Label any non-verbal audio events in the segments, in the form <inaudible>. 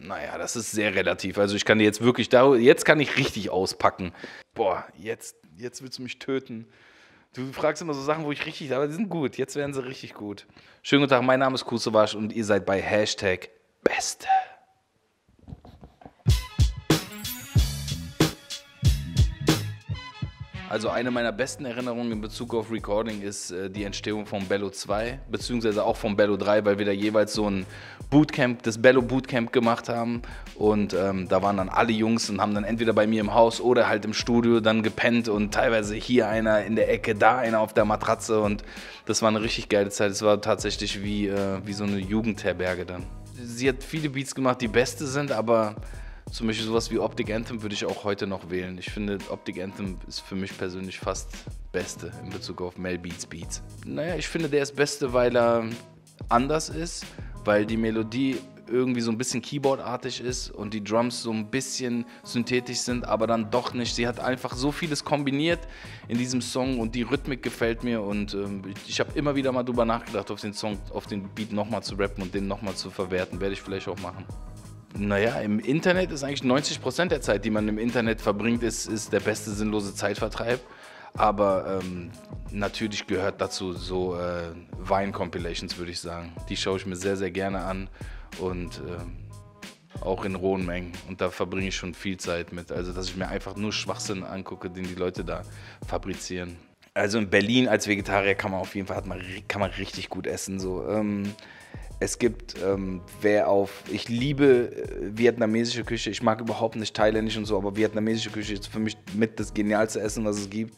Naja, das ist sehr relativ. Also ich kann dir jetzt wirklich, da, jetzt kann ich richtig auspacken. Boah, jetzt, jetzt willst du mich töten. Du fragst immer so Sachen, wo ich richtig, aber die sind gut. Jetzt werden sie richtig gut. Schönen guten Tag, mein Name ist Kusowasch und ihr seid bei Hashtag Beste. Also eine meiner besten Erinnerungen in Bezug auf Recording ist äh, die Entstehung von Bello 2, beziehungsweise auch von Bello 3, weil wir da jeweils so ein Bootcamp, das Bello Bootcamp gemacht haben. Und ähm, da waren dann alle Jungs und haben dann entweder bei mir im Haus oder halt im Studio dann gepennt und teilweise hier einer in der Ecke, da einer auf der Matratze. Und das war eine richtig geile Zeit. Es war tatsächlich wie, äh, wie so eine Jugendherberge dann. Sie hat viele Beats gemacht, die beste sind, aber zum Beispiel sowas wie Optic Anthem würde ich auch heute noch wählen. Ich finde, Optic Anthem ist für mich persönlich fast Beste in Bezug auf Mel Beats Beats. Naja, ich finde, der ist Beste, weil er anders ist, weil die Melodie irgendwie so ein bisschen Keyboardartig ist und die Drums so ein bisschen synthetisch sind, aber dann doch nicht. Sie hat einfach so vieles kombiniert in diesem Song und die Rhythmik gefällt mir und ähm, ich habe immer wieder mal drüber nachgedacht, auf den Song, auf den Beat nochmal zu rappen und den nochmal zu verwerten. Werde ich vielleicht auch machen. Naja, im Internet ist eigentlich 90 Prozent der Zeit, die man im Internet verbringt, ist, ist der beste sinnlose Zeitvertreib. Aber ähm, natürlich gehört dazu so äh, Wein-Compilations, würde ich sagen. Die schaue ich mir sehr, sehr gerne an und äh, auch in rohen Mengen. Und da verbringe ich schon viel Zeit mit. Also, dass ich mir einfach nur Schwachsinn angucke, den die Leute da fabrizieren. Also in Berlin als Vegetarier kann man auf jeden Fall hat man, kann man richtig gut essen. So. Ähm, es gibt, ähm, wer auf, ich liebe äh, vietnamesische Küche, ich mag überhaupt nicht thailändisch und so, aber vietnamesische Küche ist für mich mit das genialste Essen, was es gibt.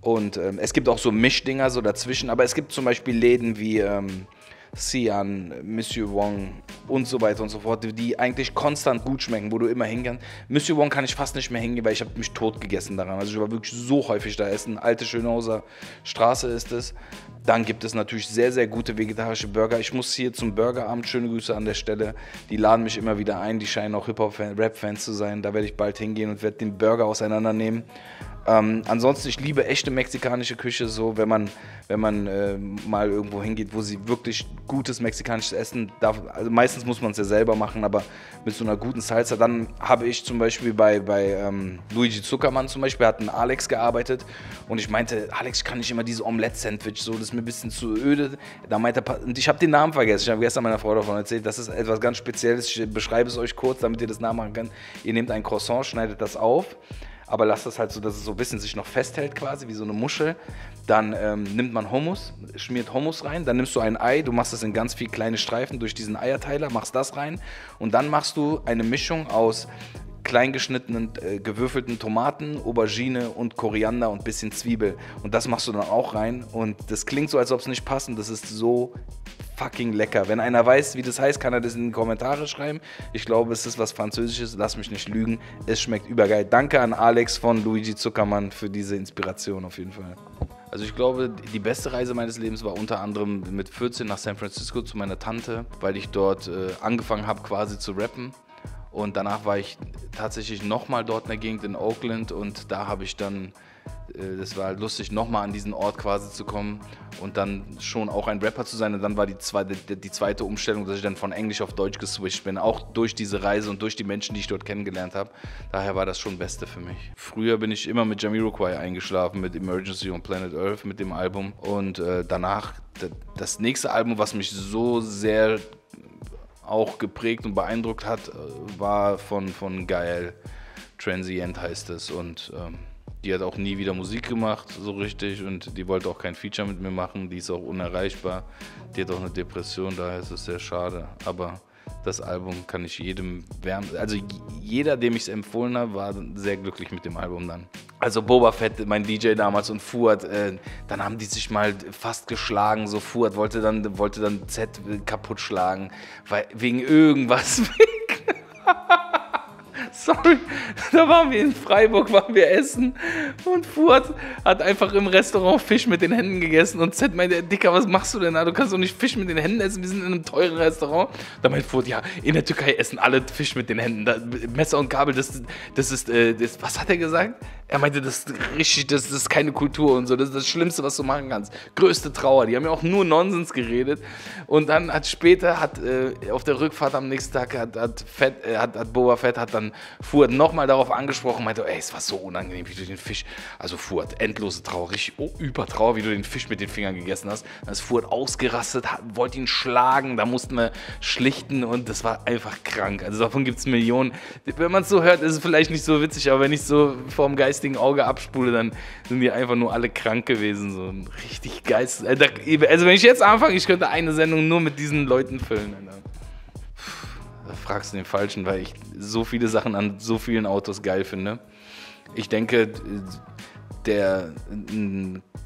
Und ähm, es gibt auch so Mischdinger so dazwischen, aber es gibt zum Beispiel Läden wie ähm, Sian, Monsieur Wong und so weiter und so fort, die eigentlich konstant gut schmecken, wo du immer hingehst. Monsieur Wong kann ich fast nicht mehr hingehen, weil ich habe mich tot gegessen daran. Also ich war wirklich so häufig da essen. Alte Schönhauser Straße ist es. Dann gibt es natürlich sehr, sehr gute vegetarische Burger. Ich muss hier zum Burgerabend, schöne Grüße an der Stelle. Die laden mich immer wieder ein. Die scheinen auch Hip-Hop-Rap-Fans zu sein. Da werde ich bald hingehen und werde den Burger auseinandernehmen. Ähm, ansonsten, ich liebe echte mexikanische Küche, so wenn man, wenn man äh, mal irgendwo hingeht, wo sie wirklich gutes mexikanisches Essen darf. Also meistens muss man es ja selber machen, aber mit so einer guten Salsa. Dann habe ich zum Beispiel bei, bei ähm, Luigi Zuckermann zum Beispiel, hat ein Alex gearbeitet und ich meinte, Alex, ich kann nicht immer diese Omelette-Sandwich, so, das ein bisschen zu öde. Da meinte und ich habe den Namen vergessen, ich habe gestern meiner Frau davon erzählt, das ist etwas ganz Spezielles, ich beschreibe es euch kurz, damit ihr das nachmachen könnt. Ihr nehmt ein Croissant, schneidet das auf aber lasst es halt so, dass es so ein bisschen sich noch festhält quasi, wie so eine Muschel. Dann ähm, nimmt man Hummus, schmiert Hummus rein, dann nimmst du ein Ei, du machst das in ganz viele kleine Streifen durch diesen Eierteiler, machst das rein und dann machst du eine Mischung aus kleingeschnittenen, äh, gewürfelten Tomaten, Aubergine und Koriander und bisschen Zwiebel. Und das machst du dann auch rein. Und das klingt so, als ob es nicht passt. Und das ist so fucking lecker. Wenn einer weiß, wie das heißt, kann er das in die Kommentare schreiben. Ich glaube, es ist was Französisches. Lass mich nicht lügen. Es schmeckt übergeil. Danke an Alex von Luigi Zuckermann für diese Inspiration auf jeden Fall. Also ich glaube, die beste Reise meines Lebens war unter anderem mit 14 nach San Francisco zu meiner Tante, weil ich dort äh, angefangen habe quasi zu rappen. Und danach war ich tatsächlich nochmal dort in der Gegend in Oakland und da habe ich dann, äh, das war halt lustig, nochmal an diesen Ort quasi zu kommen und dann schon auch ein Rapper zu sein. Und dann war die zweite, die zweite Umstellung, dass ich dann von Englisch auf Deutsch geswitcht bin, auch durch diese Reise und durch die Menschen, die ich dort kennengelernt habe. Daher war das schon Beste für mich. Früher bin ich immer mit Jamiroquai eingeschlafen, mit Emergency on Planet Earth, mit dem Album. Und äh, danach, das nächste Album, was mich so sehr auch geprägt und beeindruckt hat, äh, war von, von Gael. Transient heißt es. Und ähm, die hat auch nie wieder Musik gemacht, so richtig. Und die wollte auch kein Feature mit mir machen. Die ist auch unerreichbar. Die hat auch eine Depression, daher ist es sehr schade. Aber das Album kann ich jedem wärmen. Also jeder, dem ich es empfohlen habe, war sehr glücklich mit dem Album dann. Also Boba Fett, mein DJ damals und Fuad, äh, dann haben die sich mal fast geschlagen. So Fuad wollte dann, wollte dann Z kaputt schlagen, weil, wegen irgendwas. <laughs> <laughs> Sorry, da waren wir in Freiburg, waren wir essen und Furt hat einfach im Restaurant Fisch mit den Händen gegessen und Z meinte, Dicker, was machst du denn da? Du kannst doch nicht Fisch mit den Händen essen, wir sind in einem teuren Restaurant. Da meint Furt, ja, in der Türkei essen alle Fisch mit den Händen. Da, Messer und Gabel, das, das ist, äh, das, was hat er gesagt? Er meinte, das ist richtig, das, das ist keine Kultur und so, das ist das Schlimmste, was du machen kannst. Größte Trauer, die haben ja auch nur Nonsens geredet. Und dann hat später, hat äh, auf der Rückfahrt am nächsten Tag, hat, hat, Fett, äh, hat, hat Boba Fett hat dann Fuhrt nochmal darauf angesprochen, meinte, ey, es war so unangenehm, wie du den Fisch, also Fuhrt, endlose Trauer, richtig oh, Übertrauer, wie du den Fisch mit den Fingern gegessen hast. Dann ist Fuhrt ausgerastet, hat, wollte ihn schlagen, da mussten wir schlichten und das war einfach krank. Also davon gibt es Millionen. Wenn man es so hört, ist es vielleicht nicht so witzig, aber wenn ich so vorm geistigen Auge abspule, dann sind die einfach nur alle krank gewesen. So richtig geist. Also wenn ich jetzt anfange, ich könnte eine Sendung nur mit diesen Leuten füllen. Alter. Fragst du den Falschen, weil ich so viele Sachen an so vielen Autos geil finde. Ich denke, der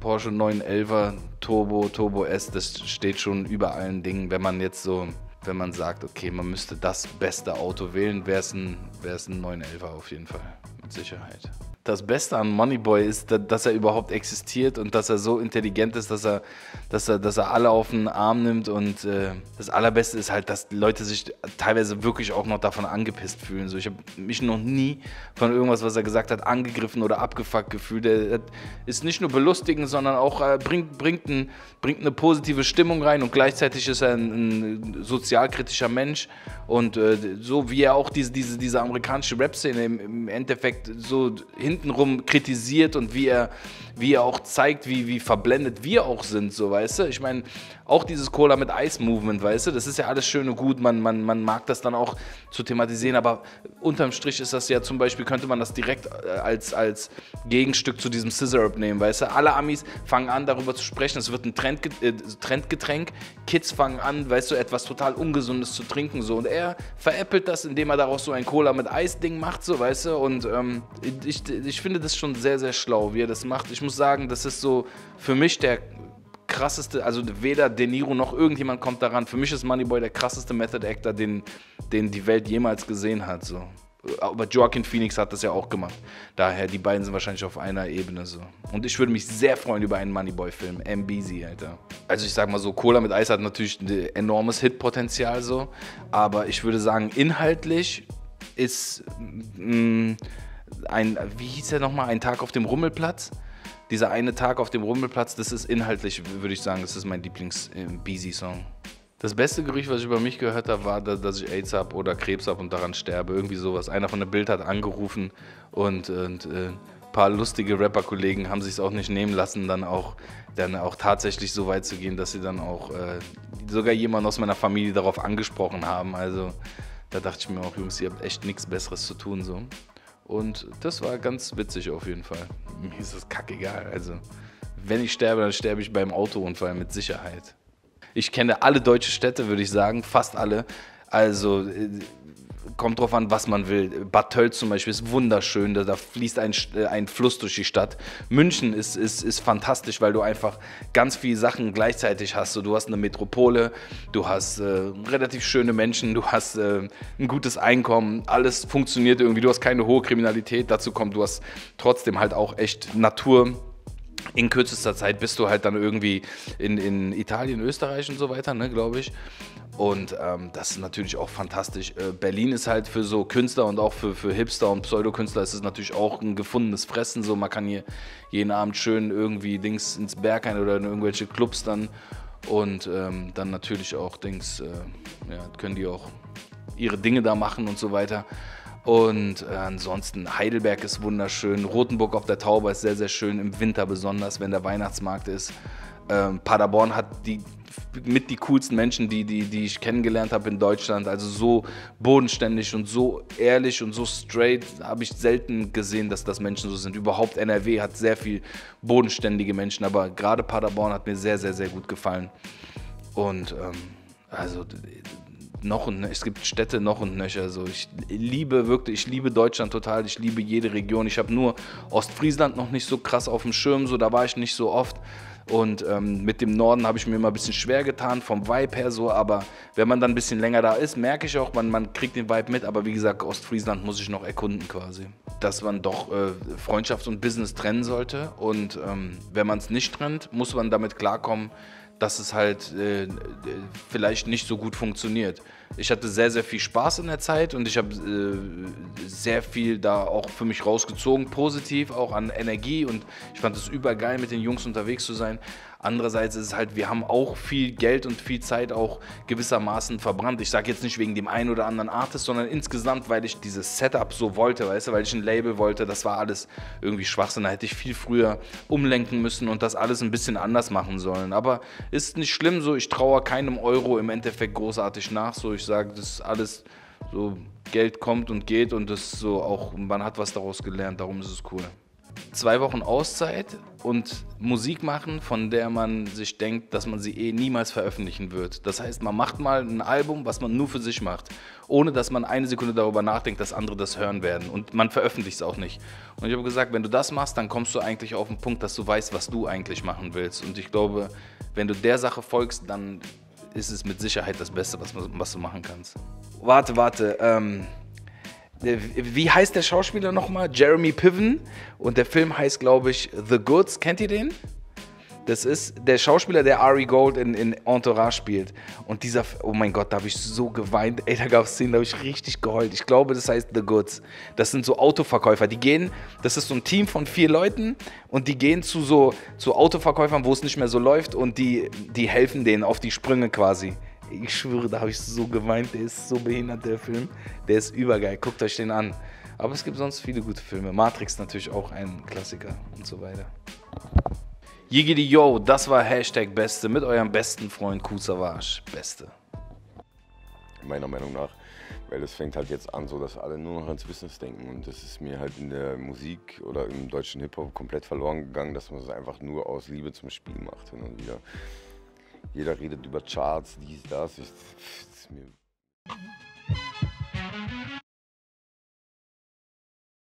Porsche 911er Turbo, Turbo S, das steht schon über allen Dingen. Wenn man jetzt so, wenn man sagt, okay, man müsste das beste Auto wählen, wäre es ein, ein 911er auf jeden Fall, mit Sicherheit das Beste an Moneyboy ist, dass er überhaupt existiert und dass er so intelligent ist, dass er, dass er, dass er alle auf den Arm nimmt. Und äh, das Allerbeste ist halt, dass Leute sich teilweise wirklich auch noch davon angepisst fühlen. So, ich habe mich noch nie von irgendwas, was er gesagt hat, angegriffen oder abgefuckt gefühlt. Er ist nicht nur belustigend, sondern auch äh, bringt, bringt, ein, bringt eine positive Stimmung rein und gleichzeitig ist er ein, ein sozialkritischer Mensch. Und äh, so wie er auch diese, diese, diese amerikanische Rap-Szene im, im Endeffekt so hin hintenrum kritisiert und wie er, wie er auch zeigt, wie, wie verblendet wir auch sind, so weißt du. Ich meine, auch dieses Cola mit Ice Movement, weißt du, das ist ja alles schön und gut, man, man, man mag das dann auch zu thematisieren, aber unterm Strich ist das ja zum Beispiel, könnte man das direkt äh, als, als Gegenstück zu diesem Scissor nehmen, weißt du. Alle Amis fangen an, darüber zu sprechen, es wird ein Trend, äh, Trendgetränk, Kids fangen an, weißt du, etwas total Ungesundes zu trinken, so. Und er veräppelt das, indem er daraus so ein Cola mit Eis-Ding macht, so, weißt du. Und ähm, ich, ich finde das schon sehr, sehr schlau, wie er das macht. Ich muss sagen, das ist so für mich der krasseste, also weder De Niro noch irgendjemand kommt daran. Für mich ist Moneyboy der krasseste Method Actor, den, den die Welt jemals gesehen hat. So. Aber Joaquin Phoenix hat das ja auch gemacht. Daher, die beiden sind wahrscheinlich auf einer Ebene so. Und ich würde mich sehr freuen über einen Moneyboy-Film. MBZ, Alter. Also ich sag mal so, Cola mit Eis hat natürlich ein enormes Hitpotenzial so. Aber ich würde sagen, inhaltlich ist mh, mm, ein, wie hieß der nochmal, ein Tag auf dem Rummelplatz? dieser eine Tag auf dem Rummelplatz, das ist inhaltlich, würde ich sagen, das ist mein Lieblings-Beezy-Song. Das beste Gerücht, was ich über mich gehört habe, war, dass ich AIDS habe oder Krebs habe und daran sterbe. Irgendwie sowas. Einer von der Bild hat angerufen und, und äh, ein paar lustige Rapper-Kollegen haben sich es auch nicht nehmen lassen, dann auch, dann auch tatsächlich so weit zu gehen, dass sie dann auch äh, sogar jemanden aus meiner Familie darauf angesprochen haben. Also da dachte ich mir auch, Jungs, ihr habt echt nichts Besseres zu tun. So. Und das war ganz witzig auf jeden Fall. Mir ist das kackegal. Also, wenn ich sterbe, dann sterbe ich beim Autounfall mit Sicherheit. Ich kenne alle deutsche Städte, würde ich sagen, fast alle. Also äh, kommt drauf an, was man will. Bad Tölz zum Beispiel ist wunderschön, da, da fließt ein, äh, ein, Fluss durch die Stadt. München ist, ist, ist fantastisch, weil du einfach ganz viele Sachen gleichzeitig hast. So, du hast eine Metropole, du hast äh, relativ schöne Menschen, du hast äh, ein gutes Einkommen, alles funktioniert irgendwie, du hast keine hohe Kriminalität. Dazu kommt, du hast trotzdem halt auch echt Natur in kürzester Zeit bist du halt dann irgendwie in, in Italien, Österreich und so weiter, ne, glaube ich. Und ähm, das ist natürlich auch fantastisch. Äh, Berlin ist halt für so Künstler und auch für, für Hipster und Pseudokünstler ist es natürlich auch ein gefundenes Fressen. So, man kann hier jeden Abend schön irgendwie Dings ins Berghain oder in irgendwelche Clubs dann. Und ähm, dann natürlich auch Dings, äh, ja, können die auch ihre Dinge da machen und so weiter. Und äh, ansonsten Heidelberg ist wunderschön. Rotenburg auf der Tauber ist sehr, sehr schön. Im Winter besonders, wenn der Weihnachtsmarkt ist. Ähm, Paderborn hat die mit die coolsten Menschen, die, die, die ich kennengelernt habe in Deutschland. Also so bodenständig und so ehrlich und so straight habe ich selten gesehen, dass das Menschen so sind. Überhaupt NRW hat sehr viel bodenständige Menschen, aber gerade Paderborn hat mir sehr, sehr, sehr gut gefallen. Und ähm, also noch und es gibt Städte noch und nöcher. So. Ich liebe wirklich, ich liebe Deutschland total, ich liebe jede Region. Ich habe nur Ostfriesland noch nicht so krass auf dem Schirm, so da war ich nicht so oft. Und ähm, mit dem Norden habe ich mir immer ein bisschen schwer getan, vom Vibe her so. Aber wenn man dann ein bisschen länger da ist, merke ich auch, man, man kriegt den Vibe mit. Aber wie gesagt, Ostfriesland muss ich noch erkunden quasi. Dass man doch äh, Freundschaft und Business trennen sollte. Und ähm, wenn man es nicht trennt, muss man damit klarkommen, dass es halt äh, vielleicht nicht so gut funktioniert. Ich hatte sehr, sehr viel Spaß in der Zeit und ich habe äh, sehr viel da auch für mich rausgezogen, positiv, auch an Energie und ich fand es übergeil, mit den Jungs unterwegs zu sein. Andererseits ist es halt, wir haben auch viel Geld und viel Zeit auch gewissermaßen verbrannt. Ich sage jetzt nicht wegen dem einen oder anderen Artist, sondern insgesamt, weil ich dieses Setup so wollte, weißt du, weil ich ein Label wollte. Das war alles irgendwie Schwachsinn. Da hätte ich viel früher umlenken müssen und das alles ein bisschen anders machen sollen. Aber ist nicht schlimm so. Ich traue keinem Euro im Endeffekt großartig nach. So, ich sage, das ist alles so, Geld kommt und geht und das so auch, man hat was daraus gelernt. Darum ist es cool zwei Wochen Auszeit und Musik machen, von der man sich denkt, dass man sie eh niemals veröffentlichen wird. Das heißt, man macht mal ein Album, was man nur für sich macht, ohne dass man eine Sekunde darüber nachdenkt, dass andere das hören werden. Und man veröffentlicht es auch nicht. Und ich habe gesagt, wenn du das machst, dann kommst du eigentlich auf den Punkt, dass du weißt, was du eigentlich machen willst. Und ich glaube, wenn du der Sache folgst, dann ist es mit Sicherheit das Beste, was, was du machen kannst. Warte, warte. Ähm äh, wie heißt der Schauspieler nochmal? Jeremy Piven. Und der Film heißt, glaube ich, The Goods. Kennt ihr den? Das ist der Schauspieler, der Ari Gold in, in Entourage spielt. Und dieser, oh mein Gott, da habe ich so geweint. Ey, da gab es Szenen, da habe ich richtig geheult. Ich glaube, das heißt The Goods. Das sind so Autoverkäufer. Die gehen, das ist so ein Team von vier Leuten und die gehen zu so zu Autoverkäufern, wo es nicht mehr so läuft und die, die helfen denen auf die Sprünge quasi. Ich schwöre, da habe ich so geweint. Der ist so behindert, der Film. Der ist übergeil. Guckt euch den an. Aber es gibt sonst viele gute Filme. Matrix natürlich auch ein Klassiker und so weiter. Yigidi Yo, das war Hashtag Beste mit eurem besten Freund Kusavage. Beste. Meiner Meinung nach. Weil es fängt halt jetzt an, so dass alle nur noch ans Business denken. Und das ist mir halt in der Musik oder im deutschen Hip-Hop komplett verloren gegangen, dass man es einfach nur aus Liebe zum Spiel macht hin und wieder. Jeder redet über Charts, dies, das. Ich, das ist mir